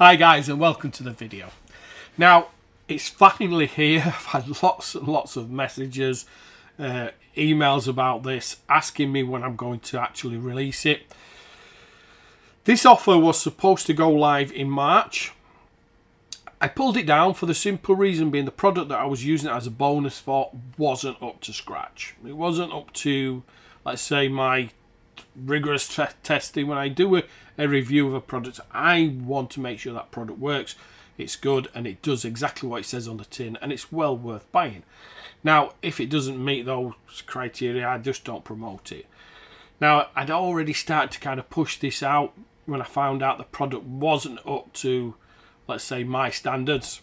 Hi guys and welcome to the video. Now it's finally here. I've had lots and lots of messages, uh, emails about this asking me when I'm going to actually release it. This offer was supposed to go live in March. I pulled it down for the simple reason being the product that I was using it as a bonus for wasn't up to scratch. It wasn't up to, let's say, my rigorous testing. When I do a, a review of a product, I want to make sure that product works, it's good, and it does exactly what it says on the tin, and it's well worth buying. Now, if it doesn't meet those criteria, I just don't promote it. Now, I'd already started to kind of push this out when I found out the product wasn't up to, let's say, my standards.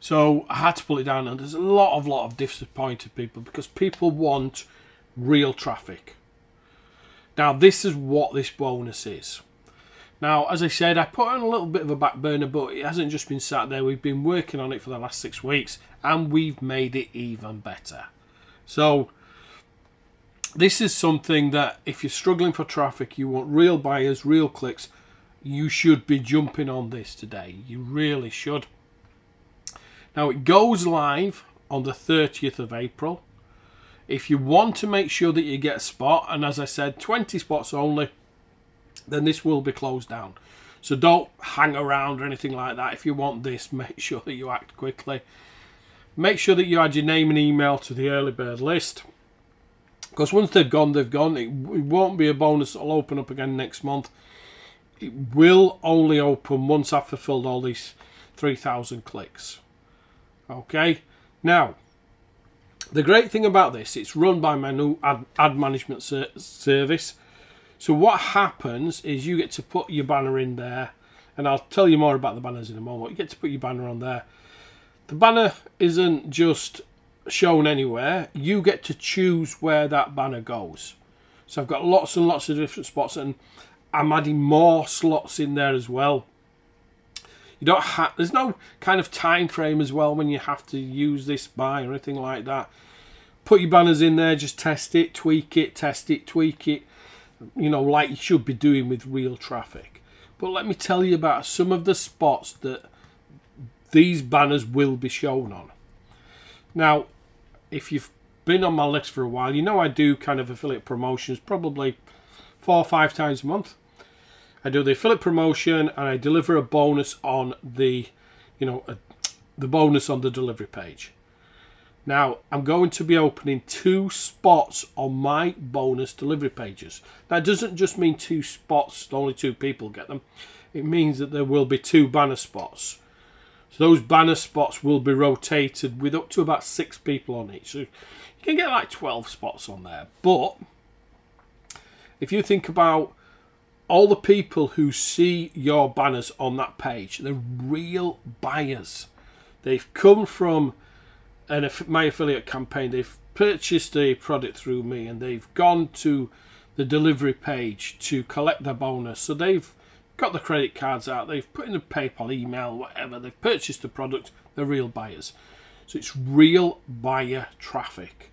So I had to pull it down, and there's a lot of lot of disappointed people because people want real traffic. Now this is what this bonus is. Now, as I said, I put on a little bit of a back burner, but it hasn't just been sat there. We've been working on it for the last six weeks, and we've made it even better. So, this is something that if you're struggling for traffic, you want real buyers, real clicks, you should be jumping on this today. You really should. Now, it goes live on the 30th of April. If you want to make sure that you get a spot, and as I said, 20 spots only, then this will be closed down. So don't hang around or anything like that. If you want this, make sure that you act quickly. Make sure that you add your name and email to the early bird list. Because once they've gone, they've gone. It, it won't be a bonus that'll open up again next month. It will only open once I've fulfilled all these 3,000 clicks. Okay. Now, the great thing about this, it's run by my new ad, ad management ser service. So what happens is you get to put your banner in there, and I'll tell you more about the banners in a moment. You get to put your banner on there. The banner isn't just shown anywhere. You get to choose where that banner goes. So I've got lots and lots of different spots, and I'm adding more slots in there as well. You don't have. There's no kind of time frame as well when you have to use this by or anything like that. Put your banners in there, just test it, tweak it, test it, tweak it. You know, like you should be doing with real traffic. But let me tell you about some of the spots that these banners will be shown on. Now, if you've been on my list for a while, you know I do kind of affiliate promotions probably four or five times a month. I do the affiliate promotion and I deliver a bonus on the, you know, a, the bonus on the delivery page. Now, I'm going to be opening two spots on my bonus delivery pages. That doesn't just mean two spots, only two people get them. It means that there will be two banner spots. So those banner spots will be rotated with up to about six people on each. So you can get like 12 spots on there. But if you think about all the people who see your banners on that page, they're real buyers. They've come from an, my affiliate campaign. They've purchased a product through me and they've gone to the delivery page to collect their bonus. So they've got the credit cards out, they've put in a PayPal email, whatever, they've purchased the product, they're real buyers. So it's real buyer traffic.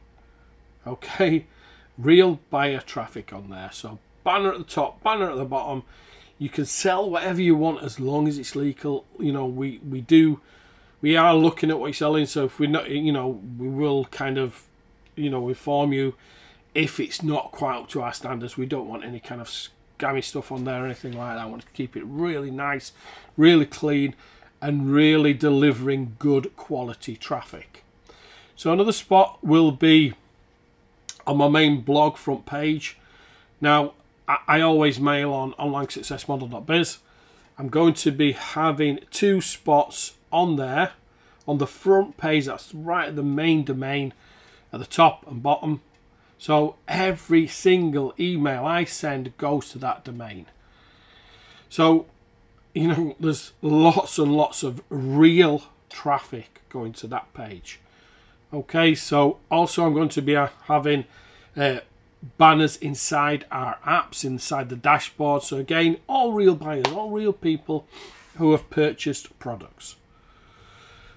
Okay, real buyer traffic on there. So banner at the top, banner at the bottom. You can sell whatever you want as long as it's legal. You know, we we do, we are looking at what you're selling. So if we're not, you know, we will kind of, you know, inform you if it's not quite up to our standards. We don't want any kind of scammy stuff on there or anything like that. I want to keep it really nice, really clean, and really delivering good quality traffic. So another spot will be on my main blog front page. Now, I always mail on onlinesuccessmodel.biz. I'm going to be having two spots on there on the front page. That's right at the main domain at the top and bottom. So every single email I send goes to that domain. So, you know, there's lots and lots of real traffic going to that page. Okay, so also I'm going to be having uh, banners inside our apps, inside the dashboard. So again, all real buyers, all real people who have purchased products.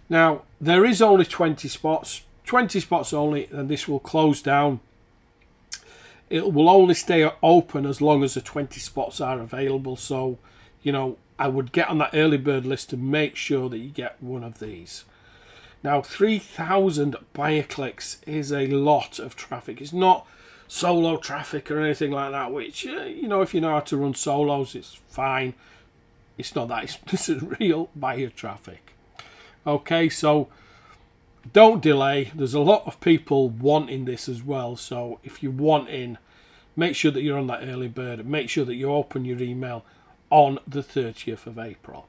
Now, there is only 20 spots, 20 spots only, and this will close down. It will only stay open as long as the 20 spots are available. So you know, I would get on that early bird list to make sure that you get one of these. Now, 3,000 buyer clicks is a lot of traffic. It's not solo traffic or anything like that, which, uh, you know, if you know how to run solos, it's fine. It's not that. It's, this is real buyer traffic. Okay, so don't delay. There's a lot of people wanting this as well. So if you want in, make sure that you're on that early bird. Make sure that you open your email on the 30th of April.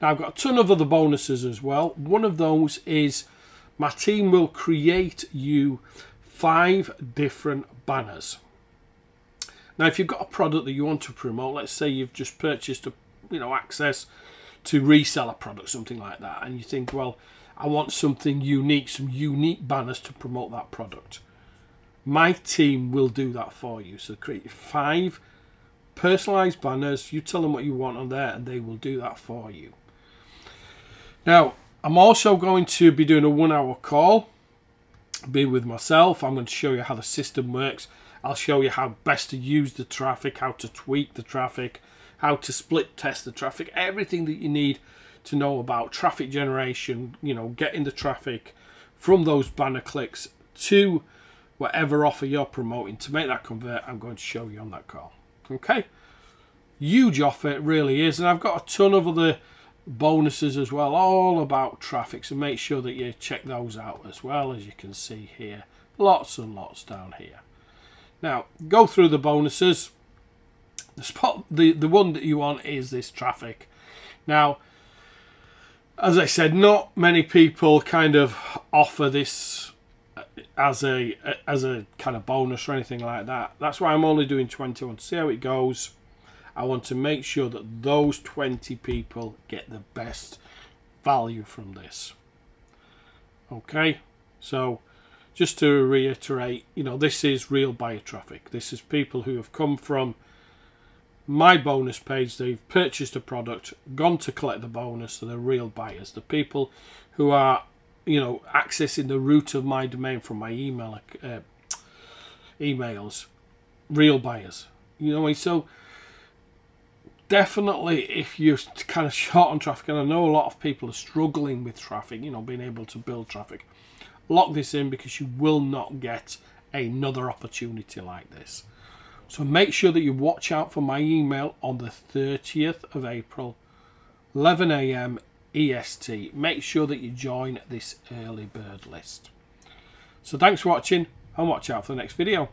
Now I've got a ton of other bonuses as well. One of those is my team will create you five different banners. Now if you've got a product that you want to promote, let's say you've just purchased a you know access to resell a product, something like that, and you think, well, I want something unique, some unique banners to promote that product. My team will do that for you. So create five personalized banners. You tell them what you want on there, and they will do that for you. Now, I'm also going to be doing a one hour call, be with myself. I'm going to show you how the system works. I'll show you how best to use the traffic, how to tweak the traffic, how to split test the traffic, everything that you need to know about traffic generation, you know, getting the traffic from those banner clicks to whatever offer you're promoting to make that convert, I'm going to show you on that call. Okay? Huge offer, it really is. And I've got a ton of other bonuses as well, all about traffic. So make sure that you check those out as well, as you can see here. Lots and lots down here. Now, go through the bonuses. The spot, the, the one that you want is this traffic. Now, as I said, not many people kind of offer this as a as a kind of bonus or anything like that. That's why I'm only doing 21 to see how it goes. I want to make sure that those 20 people get the best value from this. Okay, so just to reiterate, you know, this is real buyer traffic. This is people who have come from my bonus page, they've purchased a product, gone to collect the bonus, so they're real buyers. The people who are, you know, accessing the root of my domain from my email uh, emails, real buyers. You know, so definitely if you're kind of short on traffic, and I know a lot of people are struggling with traffic, you know, being able to build traffic, lock this in because you will not get another opportunity like this. So make sure that you watch out for my email on the 30th of April, 11 a.m. EST. Make sure that you join this early bird list. So thanks for watching and watch out for the next video.